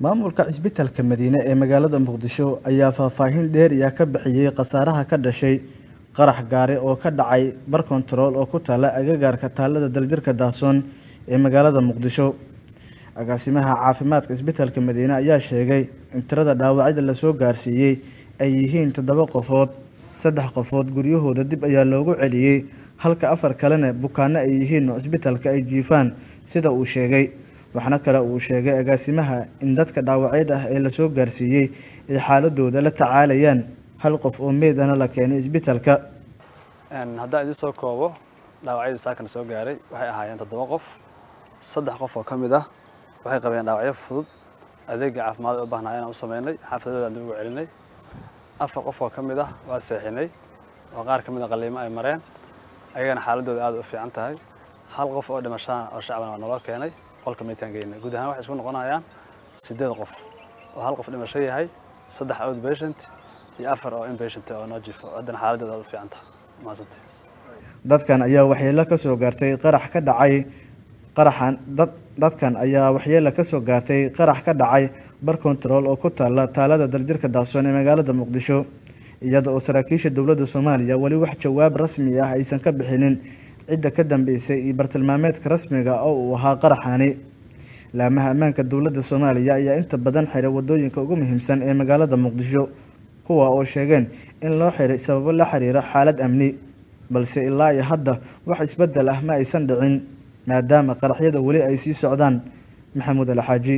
maamulka cisbitaalka madiine ee magaalada muqdisho ayaa faahfaahin dheeriya ka bixiyey khasaaraha ka dhashay qarax gaari oo ka dhacay bar kontarool oo ku taala agagaarka taalada daljirka daahsoon ee magaalada muqdisho. Agaasimaha caafimaadka cisbitaalka madiine ayaa sheegay in tirada dhaawacyada la soo gaarsiiyey ay yihiin toddoba qofood saddex qofood guryahooda dib ayaa loogu celiyey halka afar kalena bukaano ay yihiin oo cisbitaalka ay jiifaan sida uu sheegay waxaana kale uu sheegay agaasimaha in dadka dhaawacyada ah ee la soo gaarsiiyey ay xaaladooda la tacaalayaan hal qof oo meed ana la keenay cisbitaalka haddaan idiin soo koobo dhaawacyadii saakana soo gaaray waxay ahaayeen toddoba qof. Saddex qof oo ka mid ah waxay qabeen dhaawacyo fudud adeega caafimaad u baahnaa inaan u sameynay xaafadadaan dib ugu celinay. Afar qof oo ka mid ah waa seexinay oo qaar ka mid a qaliimo ay mareen ayagana xaaladooda aad u fiican tahay. Hal qof oo dhimashana oo shacban waa naloo keenay qolka meydkaan geynay guud ahaan waxay isku noqonayaan siddeed qof oo hal qof dhimasho yahay saddex outpatient iyo afar oo inpatient oo noo jiifo haddana xaaladooda aad u fiican tahay. Mahadsantay dadkan ayaa waxyeelo ka soo gaartay qarax ka dhacay qaraxan dad dadkan ayaa waxyeelo ka soo gaartay qarax ka dhacay bar kontarool oo ku taala taalada daljirka daahsoon ee magaalada muqdisho. Iyada oo saraakiisha dowladda soomaaliya weli wax jawaab rasmi ah aysan ka bixinin cidda ka dambeysay iyo bartilmaameedka rasmiga oo uu ahaa qaraxani laamaha ammaanka dowladda soomaaliya ayaa inta badan xiray waddooyinka ugu muhiimsan ee magaalada muqdisho kuwa oo sheegeen in loo xiray sababo la xiriira xaalad amni balse ilaa iyo hadda wax isbeddel ah ma aysan dhicin maadaama qaraxyada weli ay sii socdaan maxamuud alxaaji